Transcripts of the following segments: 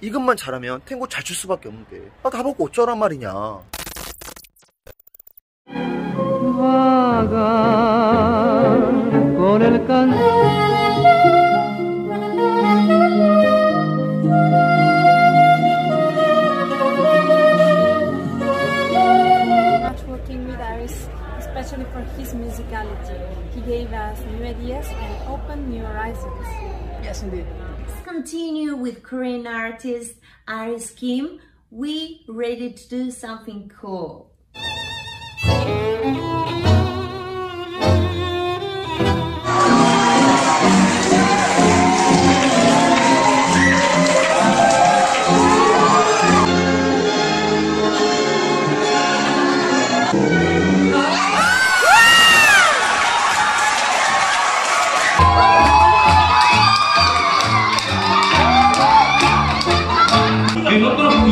이것만 잘하면 탱고 잘출 수밖에 없는데 아 나보고 어쩌란 말이냐 vagar con el canto. much working with Aris, especially for his musicality. He gave us new ideas and opened new horizons. Yes, indeed. Continue with Korean artist Aris Kim. We ready to do something cool.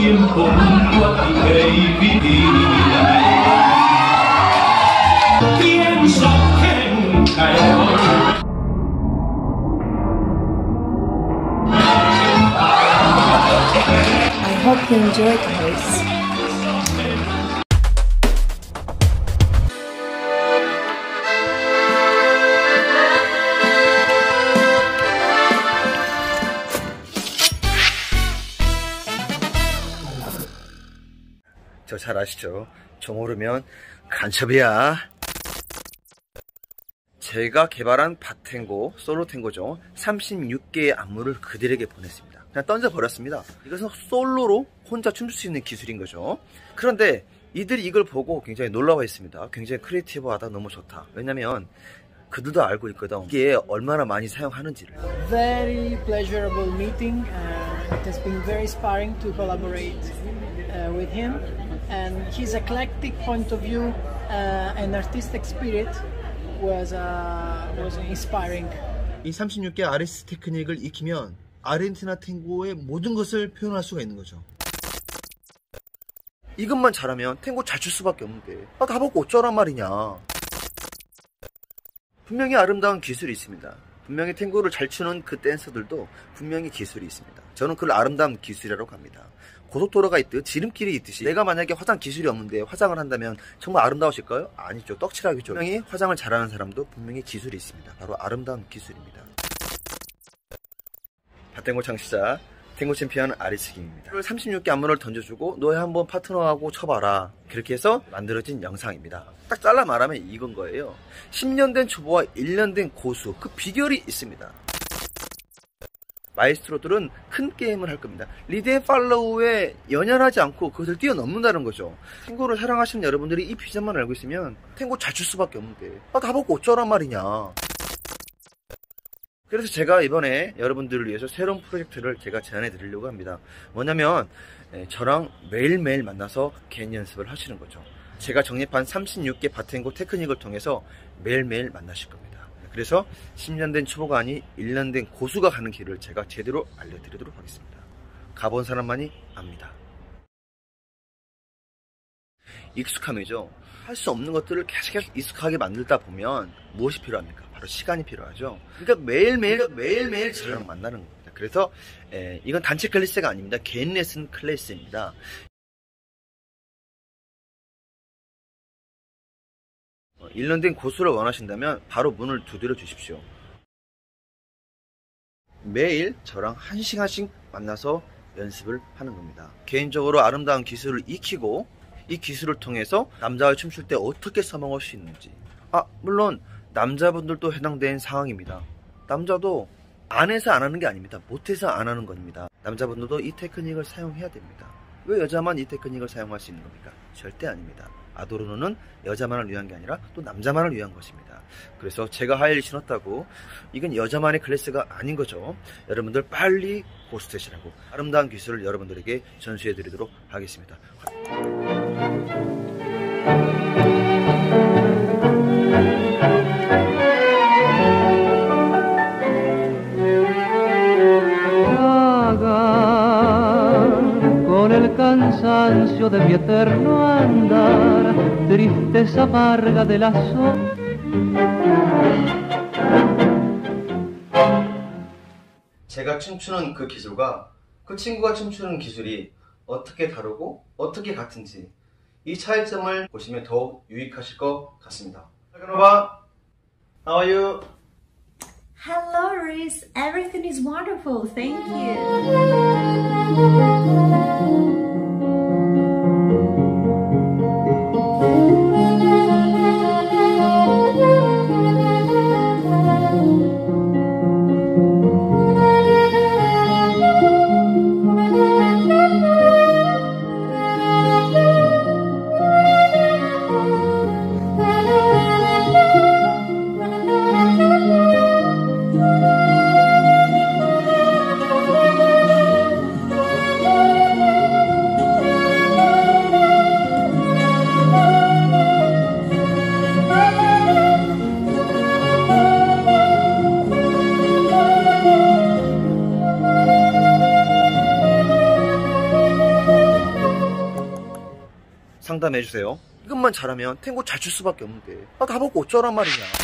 nghiêm khủng quân về vĩ đại tiếng sóng khen cài I hope you enjoyed this. 저 잘 아시죠? 저 모르면 간첩이야. 제가 개발한 바탱고, 솔로 탱고죠. 36개의 안무를 그들에게 보냈습니다. 그냥 던져버렸습니다. 이것은 솔로로 혼자 춤출 수 있는 기술인 거죠. 그런데 이들이 이걸 보고 굉장히 놀라워했습니다. 굉장히 크리에이티브하다, 너무 좋다. 왜냐면 그들도 알고 있거든. 이게 얼마나 많이 사용하는지를. Very pleasurable meeting. Uh, it has been very inspiring to collaborate uh, with him, and his eclectic point of view uh, and artistic spirit was uh, was inspiring. 이 36개 아레스 테크닉을 익히면 아르헨티나 탱고의 모든 것을 표현할 수가 있는 거죠. 이것만 잘하면 탱고 잘 출 수밖에 없는데 아 나보고 어쩌란 말이냐. 분명히 아름다운 기술이 있습니다. 분명히 탱고를 잘 추는 그 댄서들도 분명히 기술이 있습니다. 저는 그걸 아름다운 기술이라고 합니다. 고속도로가 있듯 지름길이 있듯이 내가 만약에 화장 기술이 없는데 화장을 한다면 정말 아름다우실까요? 아니죠. 떡칠하겠죠. 분명히 화장을 잘하는 사람도 분명히 기술이 있습니다. 바로 아름다운 기술입니다. 밭탱고 창시자 탱고 챔피언 아리스김입니다. 36개 안무를 던져주고 너희 한번 파트너하고 쳐봐라. 그렇게 해서 만들어진 영상입니다. 딱 잘라 말하면 이건 거예요. 10년 된 초보와 1년 된 고수 그 비결이 있습니다. 마에스트로들은 큰 게임을 할 겁니다. lead and follow에 연연하지 않고 그것을 뛰어넘는다는 거죠. 탱고를 사랑하시는 여러분들이 이 비전만 알고 있으면 탱고 잘출 수밖에 없는데 아 나보고 어쩌란 말이냐. 그래서 제가 이번에 여러분들을 위해서 새로운 프로젝트를 제가 제안해 드리려고 합니다. 뭐냐면 예, 저랑 매일매일 만나서 개인 연습을 하시는 거죠. 제가 정립한 36개 바텐고 테크닉을 통해서 매일매일 만나실 겁니다. 그래서 10년 된 초보가 아닌 1년 된 고수가 가는 길을 제가 제대로 알려드리도록 하겠습니다. 가본 사람만이 압니다. 익숙함이죠. 할 수 없는 것들을 계속 익숙하게 만들다 보면 무엇이 필요합니까? 바로 시간이 필요하죠. 그러니까 매일매일, 매일매일 저랑 만나는 겁니다. 그래서, 에, 이건 단체 클래스가 아닙니다. 개인 레슨 클래스입니다. 어, 1년 된 고수를 원하신다면 바로 문을 두드려 주십시오. 매일 저랑 한 시간씩 만나서 연습을 하는 겁니다. 개인적으로 아름다운 기술을 익히고 이 기술을 통해서 남자와 춤출 때 어떻게 써먹을 수 있는지. 아, 물론 남자분들도 해당된 상황입니다. 남자도 안 해서 안 하는 게 아닙니다. 못해서 안 하는 겁니다. 남자분들도 이 테크닉을 사용해야 됩니다. 왜 여자만 이 테크닉을 사용할 수 있는 겁니까? 절대 아닙니다. 아도르노는 여자만을 위한 게 아니라 또 남자만을 위한 것입니다. 그래서 제가 하이를 신었다고 이건 여자만의 클래스가 아닌 거죠. 여러분들 빨리 고스트시라고 아름다운 기술을 여러분들에게 전수해 드리도록 하겠습니다. Cansancio de mi eterno andar, tristeza amarga de la. 제가 춤추는 그 기술과 그 친구가 춤추는 기술이 어떻게 다르고 어떻게 같은지 이 차이점을 보시면 더욱 유익하실 것 같습니다. 그러봐 How are you? Hello, Reese. Everything is wonderful. Thank you. 상담해 주세요. 이것만 잘하면 탱고 잘출 수밖에 없는데 아, 나보고 어쩌란 말이냐.